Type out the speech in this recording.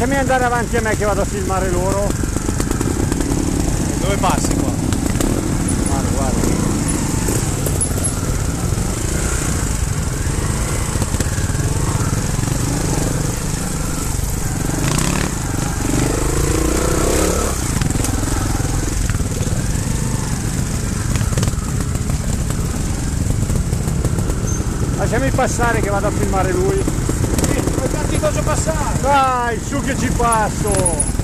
Lasciami andare avanti a me che vado a filmare loro. Dove passi qua? Guarda, guarda. Lasciami passare che vado a filmare lui. Tanti faccio passare! Dai, su che ci passo!